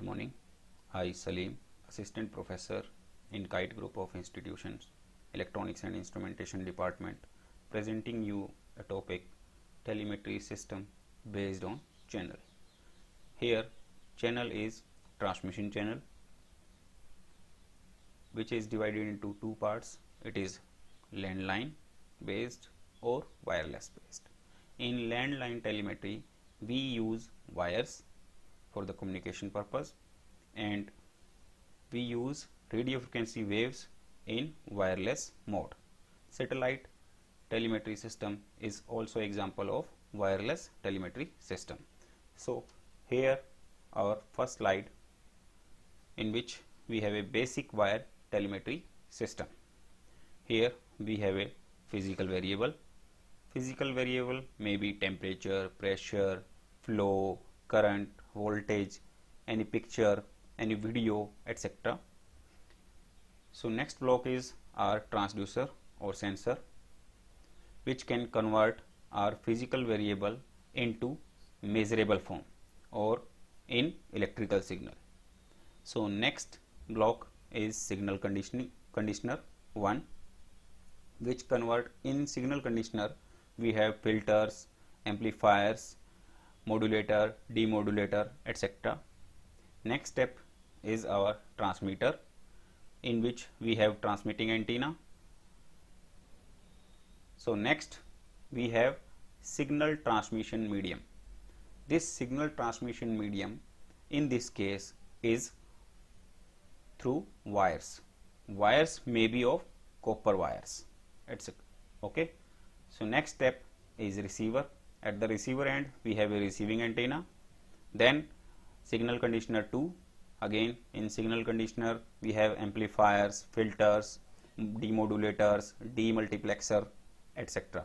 Good morning. I Salim, Assistant Professor in KIET Group of Institutions, Electronics and Instrumentation Department, presenting you a topic telemetry system based on channel. Here channel is transmission channel which is divided into two parts. It is landline based or wireless based. In landline telemetry we use wires for the communication purpose and we use radio frequency waves in wireless mode. Satellite telemetry system is also example of wireless telemetry system. So here our first slide in which we have a basic wire telemetry system. Here we have a physical variable. Physical variable may be temperature, pressure, flow, current, voltage, any picture, any video, etc. So next block is our transducer or sensor which can convert our physical variable into measurable form or in electrical signal. So next block is signal conditioning conditioner 1 which convert in signal conditioner we have filters, amplifiers, modulator, demodulator etc. Next step is our transmitter in which we have transmitting antenna. So next we have signal transmission medium. This signal transmission medium in this case is through wires. Wires may be of copper wires etc. Okay. So next step is receiver. At the receiver end we have a receiving antenna. Then signal conditioner 2 again in signal conditioner we have amplifiers, filters, demodulators, demultiplexer etc.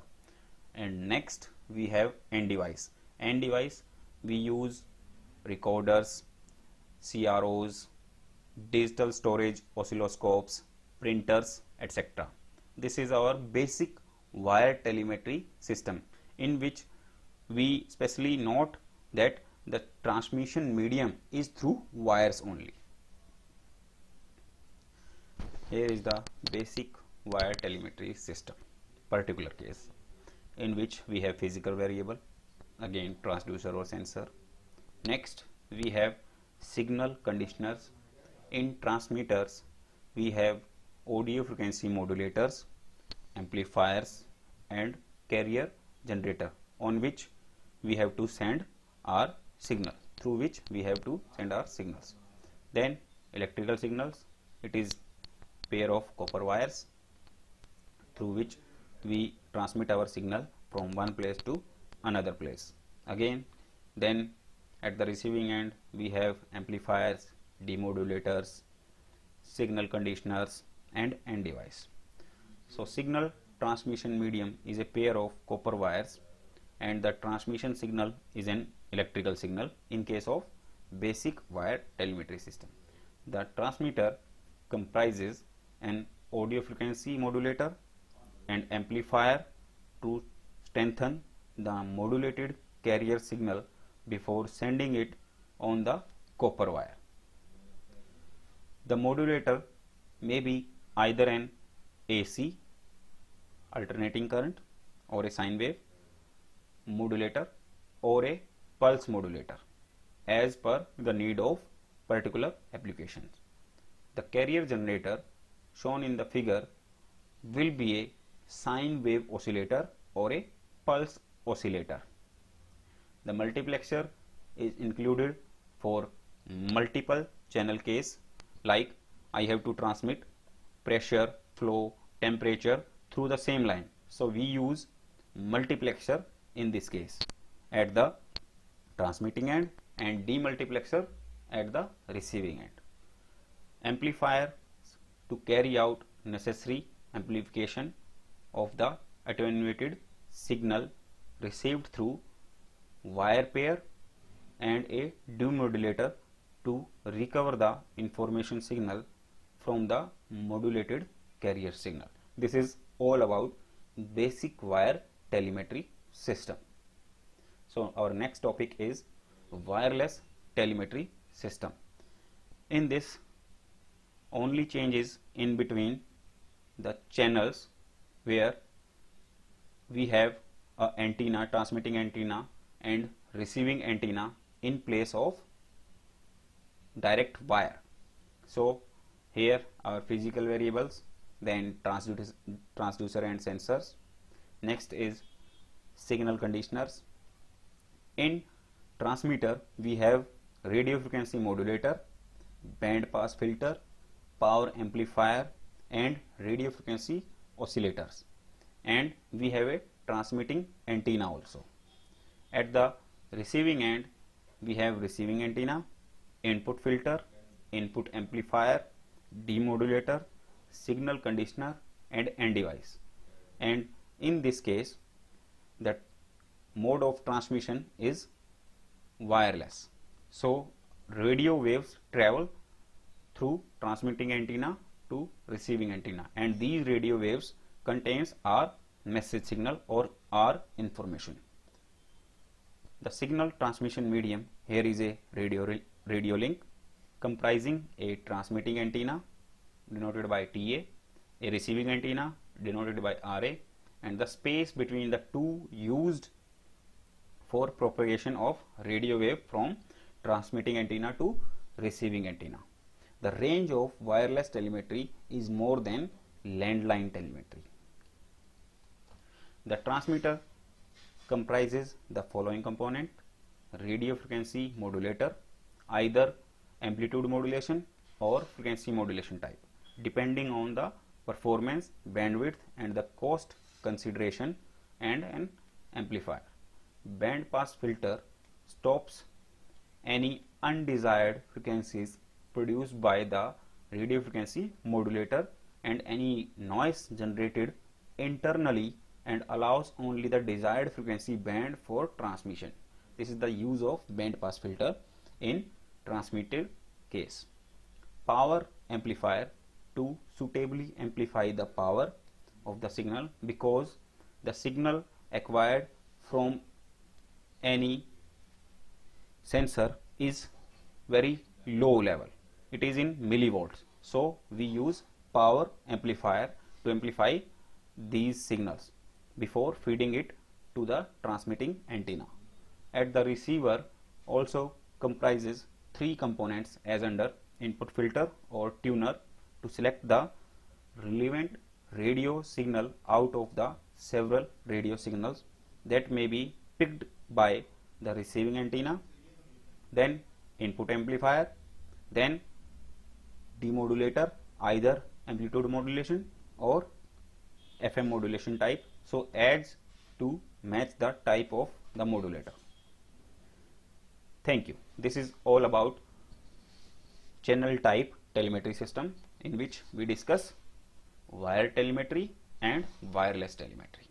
And next we have end device. End device we use recorders, CROs, digital storage oscilloscopes, printers etc. This is our basic wire telemetry system in which we specially note that the transmission medium is through wires only. Here is the basic wire telemetry system particular case in which we have physical variable again transducer or sensor. Next we have signal conditioners. In transmitters we have audio frequency modulators, amplifiers and carrier generator on which we have to send our signal through which we have to send our signals. Then electrical signals it is pair of copper wires through which we transmit our signal from one place to another place. Again then at the receiving end we have amplifiers, demodulators, signal conditioners and end device. So signal transmission medium is a pair of copper wires and the transmission signal is an electrical signal in case of basic wire telemetry system. The transmitter comprises an audio frequency modulator and amplifier to strengthen the modulated carrier signal before sending it on the copper wire. The modulator may be either an AC alternating current or a sine wave modulator or a pulse modulator as per the need of particular applications. The carrier generator shown in the figure will be a sine wave oscillator or a pulse oscillator. The multiplexer is included for multiple channel case like I have to transmit pressure, flow, temperature through the same line. So we use multiplexer in this case at the transmitting end and demultiplexer at the receiving end. Amplifier to carry out necessary amplification of the attenuated signal received through wire pair and a demodulator to recover the information signal from the modulated carrier signal. This is all about basic wire telemetry system. So our next topic is wireless telemetry system. in this only changes in between the channels where we have a antenna transmitting antenna and receiving antenna in place of direct wire so here our physical variables then transducer, transducer and sensors next is signal conditioners. In transmitter we have radio frequency modulator band pass filter power amplifier and radio frequency oscillators. And we have a transmitting antenna also. At the receiving end we have receiving antenna input filter input amplifier demodulator signal conditioner and end device. And in this case the mode of transmission is wireless. So radio waves travel through transmitting antenna to receiving antenna. And these radio waves contains our message signal or our information. The signal transmission medium here is a radio radio link comprising a transmitting antenna denoted by TA, a receiving antenna denoted by RA and the space between the two used for propagation of radio wave from transmitting antenna to receiving antenna. The range of wireless telemetry is more than landline telemetry. The transmitter comprises the following component radio frequency modulator either amplitude modulation or frequency modulation type depending on the performance, bandwidth and the cost consideration and an amplifier. Band pass filter stops any undesired frequencies produced by the radio frequency modulator and any noise generated internally and allows only the desired frequency band for transmission. This is the use of band pass filter in transmitted case. Power amplifier to suitably amplify the power of the signal because the signal acquired from any sensor is very low level. It is in millivolts. So we use power amplifier to amplify these signals before feeding it to the transmitting antenna. At the receiver also comprises three components as under input filter or tuner to select the relevant radio signal out of the several radio signals that may be picked by the receiving antenna then input amplifier then demodulator either amplitude modulation or FM modulation type. So adds to match the type of the modulator. Thank you. This is all about channel type telemetry system in which we discuss wire telemetry and wireless telemetry.